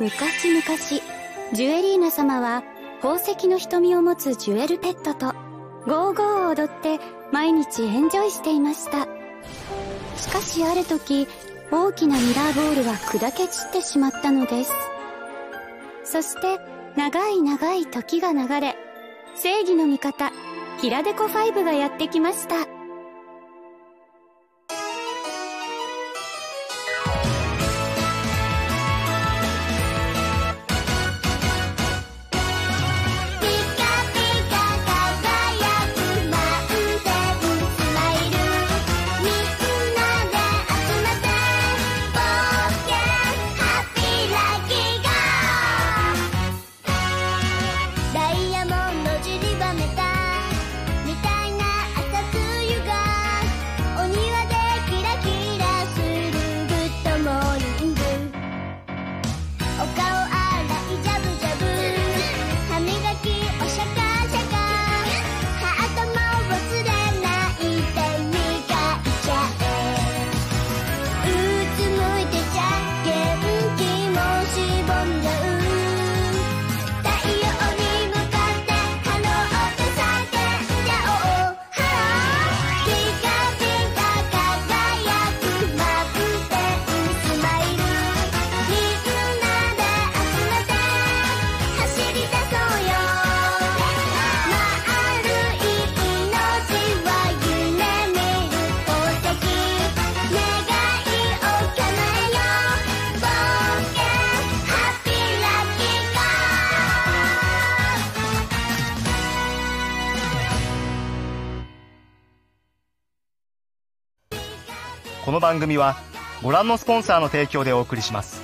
昔々、ジュエリーナ様は宝石の瞳を持つジュエルペットとゴーゴーを踊って毎日エンジョイしていました。しかしある時、大きなミラーボールは砕け散ってしまったのです。そして長い長い時が流れ、正義の味方、キラデコ5がやってきました。の番組はご覧のスポンサーの提供でお送りします。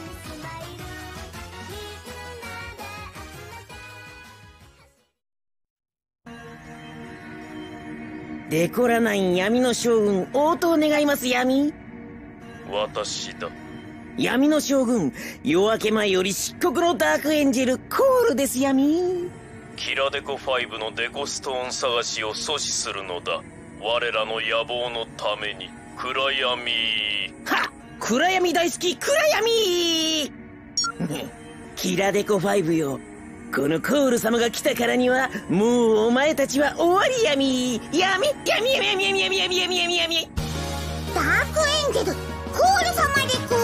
デコラナイン闇の将軍応答願います闇。私だ。闇の将軍夜明け前より漆黒のダークエンジェルコールです闇。キラデコ5のデコストーン探しを阻止するのだ。我らの野望のために暗闇。は暗闇大好き暗闇。キラデコ5よ。このコール様が来たからにはもうお前たちは終わり闇闇闇闇闇闇闇闇闇闇闇ダークエンジェルコール様でこ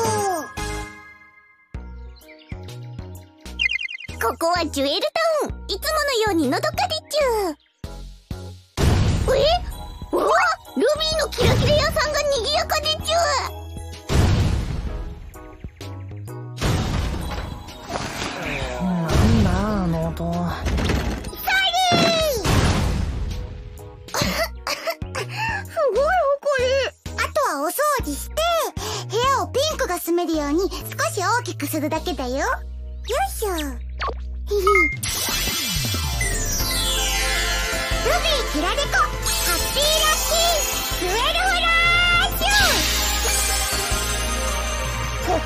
ここはジュエルタウン。いつものようにのどかりちゅう。え？うわルビーのキラキラ屋さんが賑やかでちゅなんだあの音。サリーすごいあとはお掃除して部屋をピンクが住めるように少し大きくするだけだよ。よいしょ。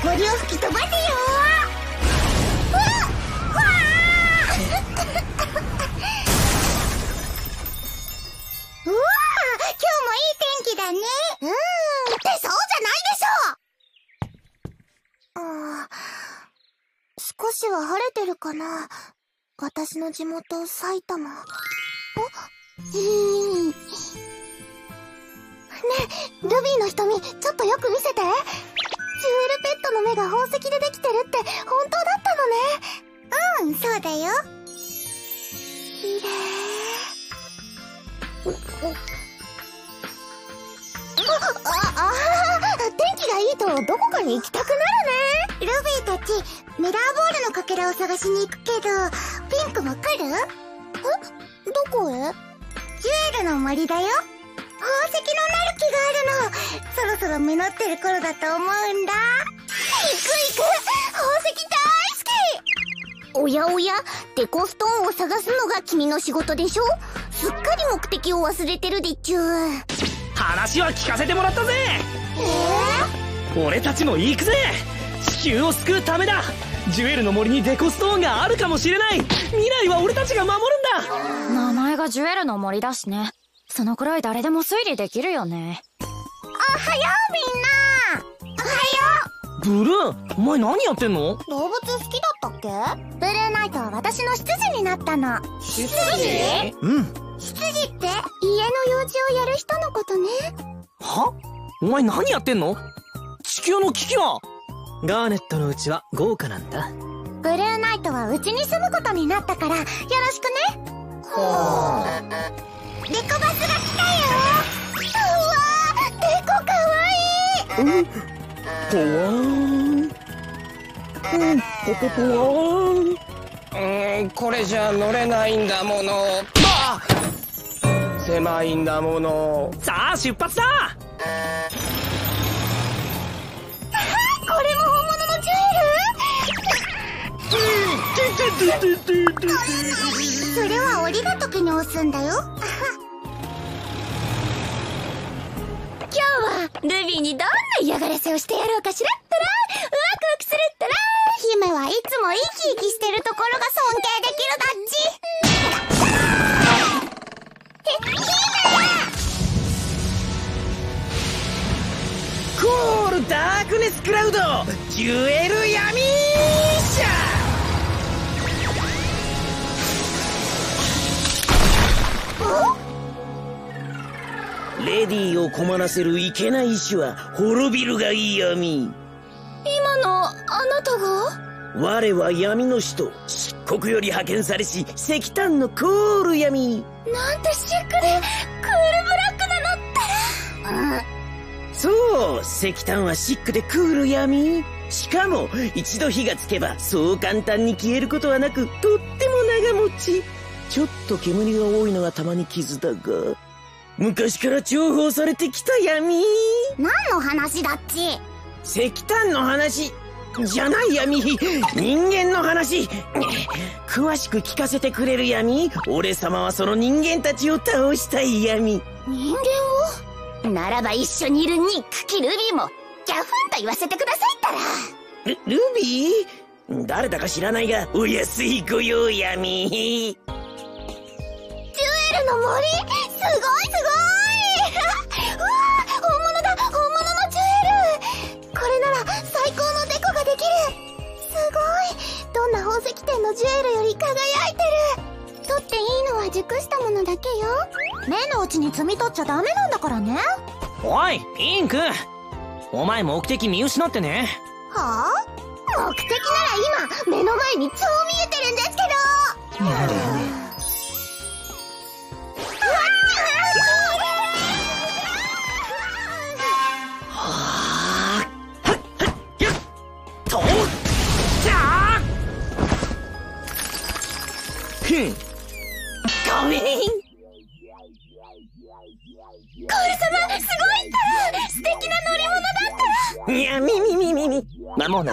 埃を吹き飛ばせよ。うわ今日もいい天気だね。うん。ってそうじゃないでしょ。あ少しは晴れてるかな。私の地元埼玉。あうん。ねえルビーの瞳ちょっとよく見せて。ルペットの目が宝石でできてるって本当だったのね。うんそうだよ。きれい。あああ天気がいいとどこかに行きたくなるね。ルビーたちミラーボールのかけらを探しに行くけどピンクも来る？えどこ？へジュエルの森だよ。宝石のなる木があるの。そろそろ実ってる頃だと思うんだ行く宝石大好き。おやおやデコストーンを探すのが君の仕事でしょ？すっかり目的を忘れてるでちゅ話は聞かせてもらったぜ。えー、俺たちも行くぜ。地球を救うためだ。ジュエルの森にデコストーンがあるかもしれない。未来は俺たちが守るんだ。名前がジュエルの森だしね。そのくらい誰でも推理できるよね。おはようみんなおはようブルー。お前何やってんの？動物好きだったけ？ブルーナイトは私の執事になったの。執事？うん執事って家の用事をやる人のことね。は？お前何やってんの？地球の危機は？ガーネットのうちは豪華なんだ。ブルーナイトはうちに住むことになったからよろしくね。はあ。デコバスが来たよ。うわーデコかわいいぽわーんうんぽぽぽわーんうーんこれじゃ乗れないんだものあ狭いんだものさあ出発だこれも本物のジュエルそれは降りる時に押すんだよ今日はルビーにどんな嫌がらせをしてやろうかしら？ったらワクワクするったら姫はいつも生き生きしてるところが尊敬できるだっちコールダークネスクラウドジュエル闇シャレディーを困らせるいけない石は滅びるがいい闇。今のあなたが？我は闇の使徒漆黒より派遣されし石炭のコール闇。なんてシックでクールブラックなのったらそう石炭はシックでクール闇。しかも一度火がつけばそう簡単に消えることはなくとっても長持ち。ちょっと煙が多いのがたまに傷だが昔から重宝されてきた闇。何の話だっち？石炭の話じゃない闇。人間の話。詳しく聞かせてくれる闇。俺様はその人間たちを倒したい闇。人間を？ならば一緒にいるニックキルビーもギャフンと言わせてくださいったら。ルルビー？誰だか知らないがお安いご用闇ルの森すごいすごい。うわあ本物だ本物のジュエル。これなら最高のデコができる。すごい。どんな宝石店のジュエルより輝いてる。取っていいのは熟したものだけよ。目のうちに摘み取っちゃダメなんだからね。おいピンク。お前目的見失ってねはあ目的なら今目の前に超見えてるんですけど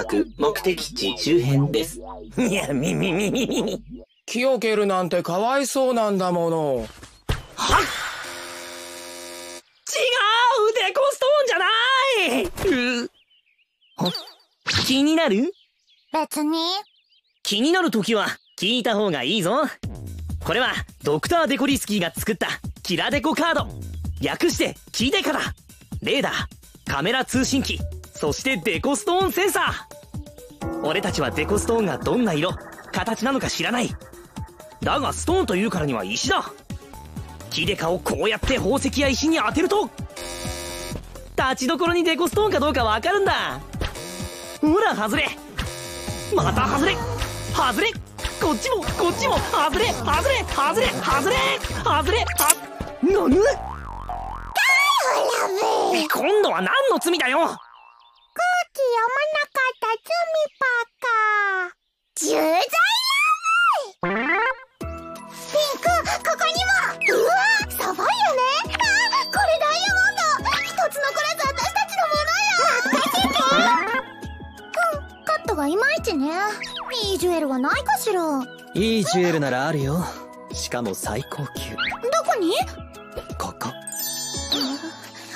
なく目的地周辺です。にゃみみみみみみ。木を蹴るなんてかわいそうなんだもの。違うデコストーンじゃない。ほ気になる？別に。気になるときは聞いた方がいいぞ。これはドクター・デコリスキーが作ったキラデコカード。略してキデカだ。レーダーカメラ通信機。そしてデコストーンセンサー俺たちはデコストーンがどんな色形なのか知らない。だがストーンというからには石だ。キデカをこうやって宝石や石に当てると立ちどころにデコストーンかどうかわかるんだ。ほら外れ。また外れ。外れ。こっちもこっちも。外れ外れ外れ外れ外れ。はなぬ今度は何の罪だよ空気読まなかった罪パーか重罪ラブピンクここにもうわサファイアねあこれダイヤモンド一つ残らず私たちのものよ任せてうんカットがいまいちねいいジュエルはないかしらいいジュエルならあるよしかも最高級どこにここ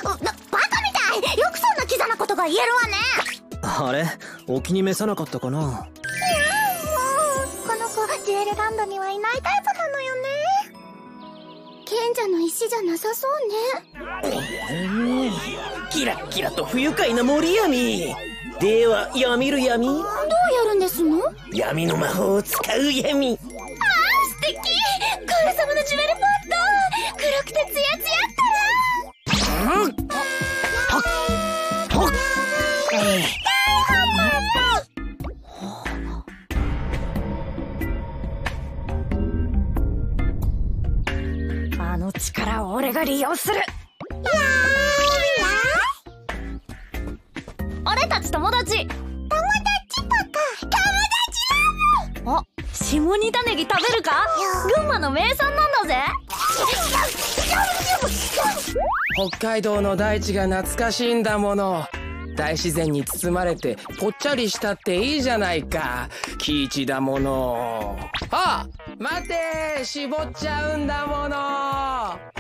うなバカみたい。よくそんなキザなことが言えるわね。あれ？お気に召さなかったかな？もうこの子ジュエルランドにはいないタイプなのよね。賢者の石じゃなさそうね。キラッキラと不愉快な森闇。では闇る闇？どうやるんですの？闇の魔法を使う闇。あー素敵。コール様のジュエルポット黒くてツヤツヤったな俺が利用する。俺たち友達。友達とか。友達なのあ下仁田ネギ食べるか？群馬の名産なんだぜ。北海道の大地が懐かしいんだもの。大自然に包まれてぽっちゃりしたっていいじゃないか。喜一だもの。あ待て絞っちゃうんだもの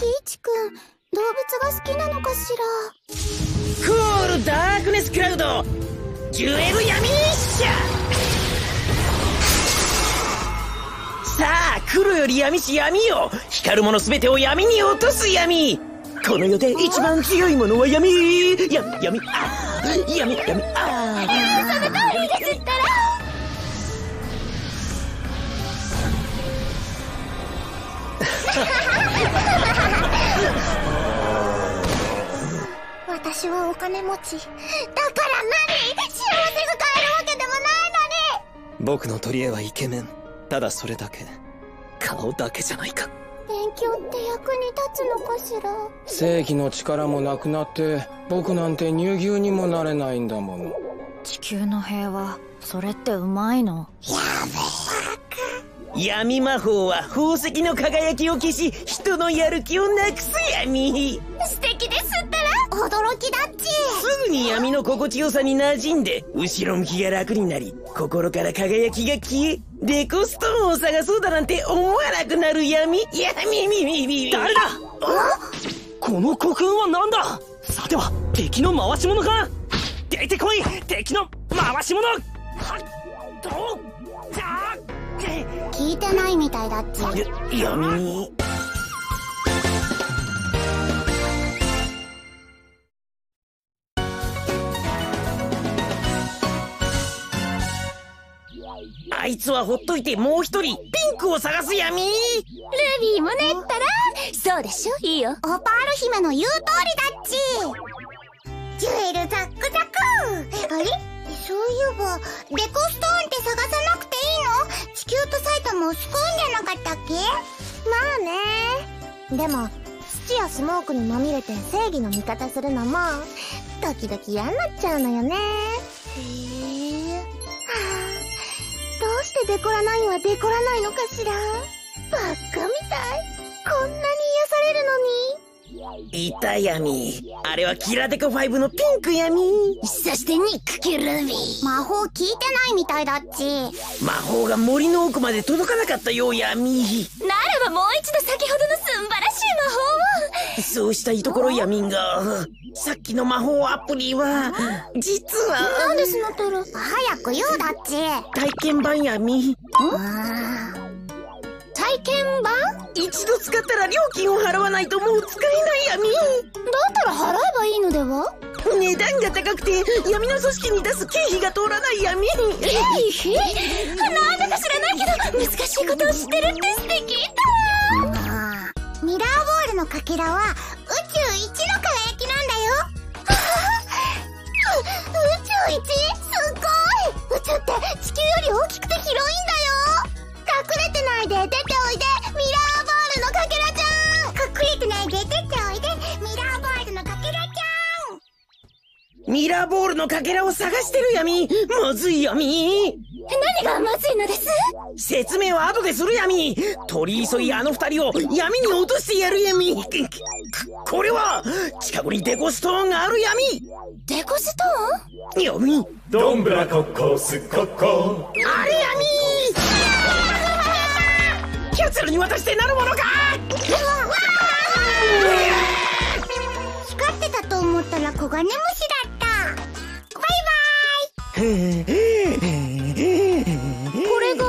ピーチくん動物が好きなのかしら？クールダークネスクラウドジュエル闇っしゃさあ黒より闇し闇よ。光るもの全てを闇に落とす闇。この世で一番強いものは闇。闇闇あ闇闇あ私はお金持ち。だから何？幸せが買えるわけでもない僕の取り柄はイケメンただそれだけ。顔だけじゃないか。のに勉強って役に立つのかしら？正義の力もなくなって僕なんて乳牛にもなれないんだもの。地球の平和それってうまいの？闇魔法は宝石の輝きを消し人のやる気をなくす闇。素敵ですったら驚きだっち。すぐに闇の心地よさに馴染んで後ろ向きが楽になり心から輝きが消えデコストーンを探そうだなんて思わなくなる闇。闇みみみ誰だ？この国運は何だ？さては敵の回し者か？出てこい！敵の回し者はっとじゃあ聞いてないみたいだっち。や闇いつはほっといてもう一人ピンクを探す闇。ルビーもねったらそうでしょ？いいよ。オパール姫の言う通りだっち。ジュエルザックザク。あれ？そういえばデコストーンって探さなくていいの？地球と埼玉を救うんじゃなかったっけ？まあね。でも土やスモークにまみれて正義の味方するのも時々嫌になっちゃうのよね。へえはあどうしてデコラナインはデコらないのかしら？バカみたい。こんなに癒されるのに。いた闇。あれはキラデコ5のピンク闇。そしてニックキルビー。魔法聞いてないみたいだっち。魔法が森の奥まで届かなかったよう闇。ならばもう一度先ほどの素晴らしい魔法を。そうしたいところ闇がさっきの魔法アプリは実は。なんで早く言うだっち？体験版闇体験版一度使ったら料金を払わないともう使えない闇だったら払えばいいのでは？値段が高くて闇の組織に出す経費が通らない闇経費？なんだか知らないけど難しいことを知ってるって素敵。だミラーボールのかけらは宇宙すっごい。宇宙って地球より大きくて広いんだよ。隠れてないで出ておいで。ミラーボールのかけらちゃん。隠れてないで出ておいでミラーボールのかけらちゃん。ミラーボールのかけらを探してる闇。まずい闇。何がまずいのです？説明は後でする闇。取り急ぎあの二人を闇に落としてやる闇。これは近くにデコストーンがある闇。デコストーン？闇どんぶらこっこすここあれ闇。キャツルに渡してなるものか。光ってたと思ったらコガネムシだった。バイバイ。これが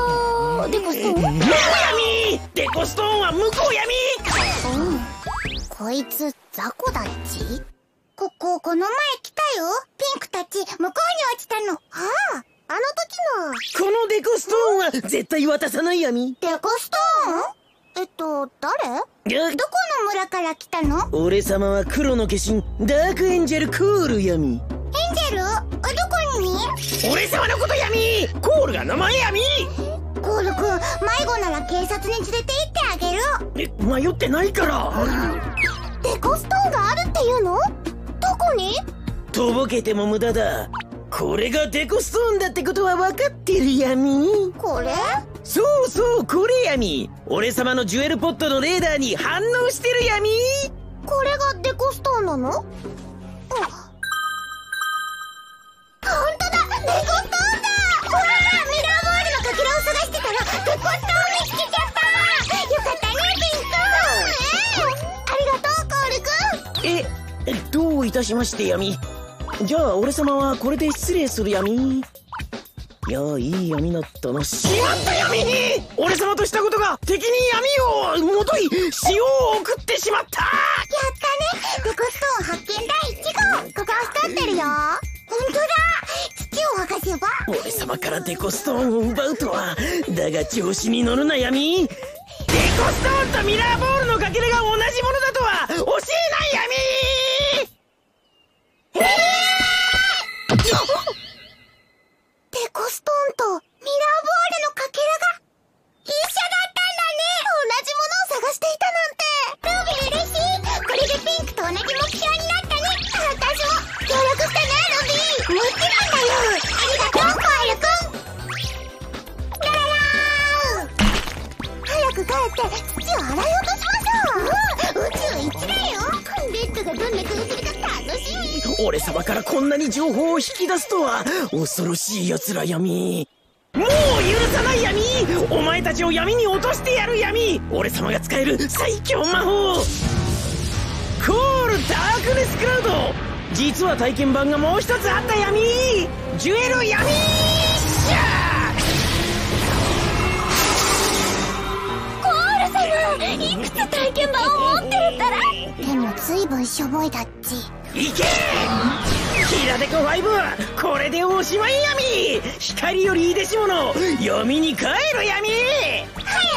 デコストーン？闇。デコストーンは向こう闇こいつ雑魚だっち？こここの前来たよ。ピンクたち向こうに落ちたの。あああの時デコストーンは絶対渡さない闇デコストーン？えっと、誰？どこの村から来たの？俺様は黒の化身ダークエンジェルクール闇エンジェル？どこに？俺様のこと闇コールが名前闇コールくん迷子なら警察に連れて行ってあげる。え迷ってないからデコストーンがあるっていうの？どこに？とぼけても無駄だ。これがデコストーンだってことは分かってる闇これ？そうそうこれ闇俺様のジュエルポットのレーダーに反応してる闇これがデコストーンなの？本当だ！デコストーンういたしまして闇。じゃあ俺様はこれで失礼する闇？いやいい闇だったなしまった闇俺様としたことが敵に闇をもとい塩を送ってしまった！やったね。デコストーン発見第1号ここ光ってるよ。本当だ。土を剥がせば。俺様からデコストーンを奪うとはだが調子に乗るな闇。デコストーンとミラーボールのかけらが同じものだき出すとは恐ろしい奴ら闇。もう許さない闇。お前たちを闇に落としてやる闇。俺様が使える最強魔法。コールダークネスクラウド実は体験版がもう一つあった闇。ジュエル闇。シャコール様いくつ体験版を持ってるったら？でも随分しょぼいだっち。いけキラデコ5これでおしまい闇光よりいでしもの。闇に帰る闇早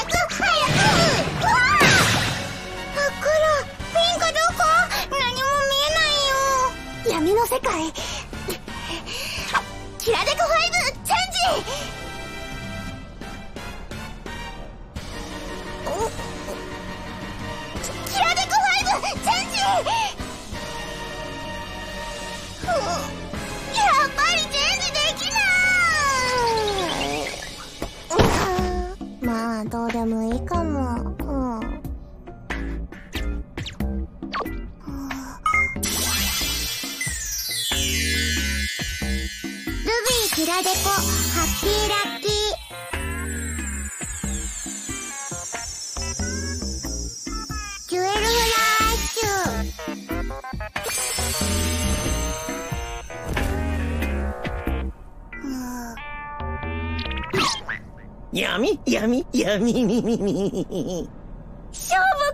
く早く。わあ真っ暗ピンクどこ？何も見えないよ。闇の世界。キラデコ5チェンジ！闇闇闇しょぼ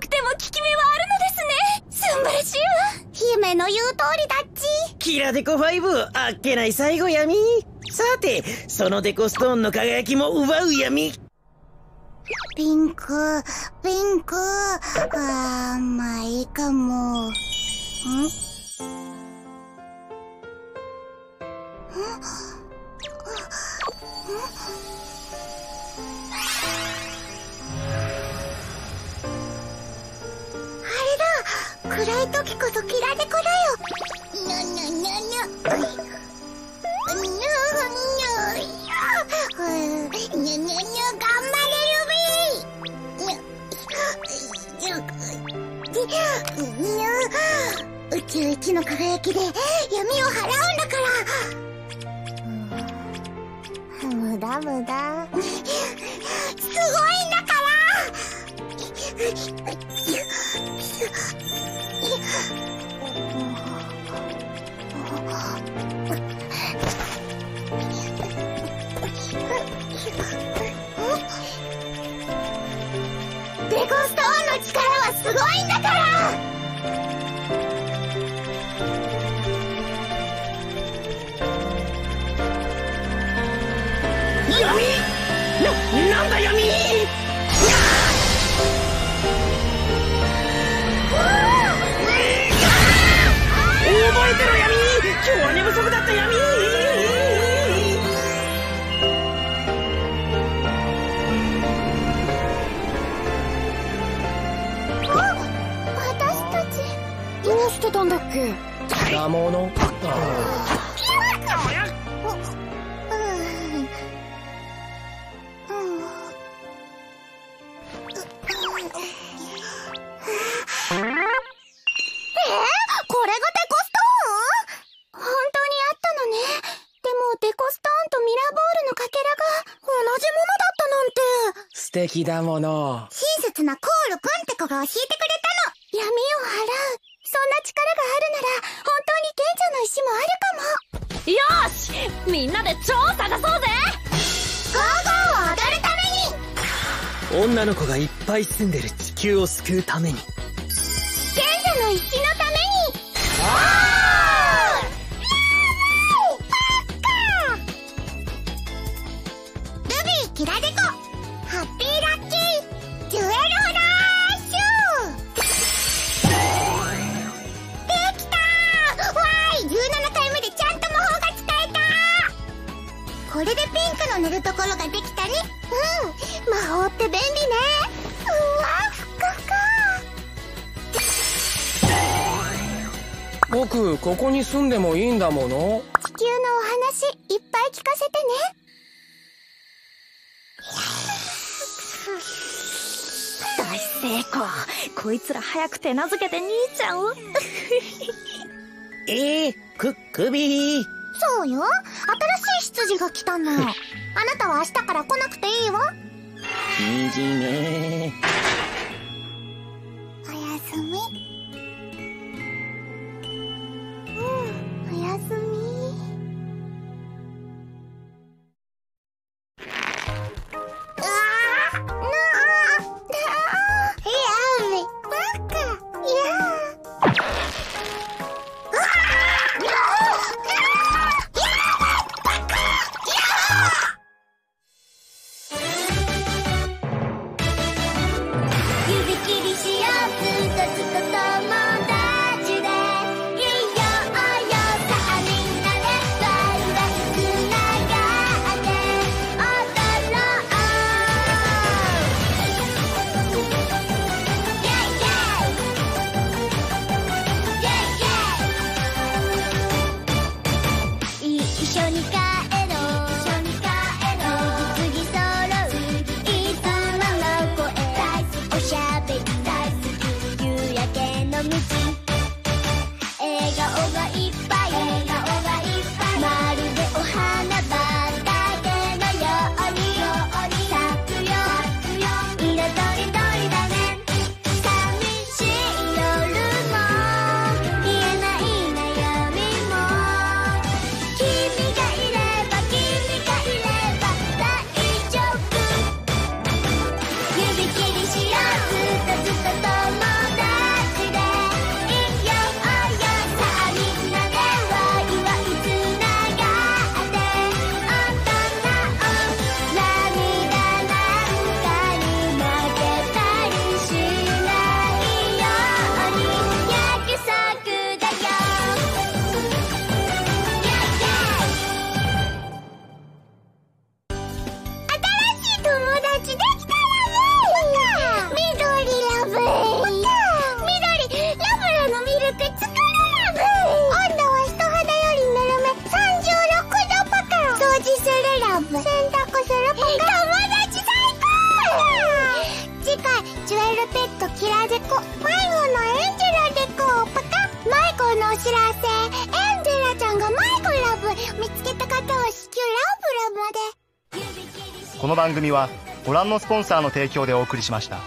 くても効き目はあるのですね。素晴らしいわ。姫の言う通りだっち。キラデコ5あっけない最後闇。さてそのデコストーンの輝きも奪う闇。ピンクピンク。あーまあいいかも。ん？こそキラデコだよ。にゃにゃにゃにゃにゃにゃにゃにゃ頑張れルビーにゃ宇宙一の輝きで闇を払うん。だから無駄無駄すごいん。だからデコストーンの力はすごいんだから！闇？な、なんだ闇？覚えてろ闇！今日は寝どうしてたんだっけ魔物これがデコストーン。本当にあったのねでもデコストーンとミラーボールのかけらが同じものだったなんて。素敵だもの。親切なコールくんって子が教えてくれたの。闇を払うそんな力があるなら本当に賢者の石もあるかも。よーしみんなで超探そうぜ。ゴーゴー踊るために。女の子がいっぱい住んでる地球を救うために。賢者の石のために。ルるところができたね。うん。魔法って便利ね。うわふかふか僕ここに住んでもいいんだもの？地球のお話いっぱい聞かせてね。大成功。こいつら早く手なずけて兄ちゃん。を えー、く、首そうよ。新しい執事が来たの。あなたは明日から来なくていいわ。いじめおやすみ。うんおやすみ組はご覧のスポンサーの提供でお送りしました。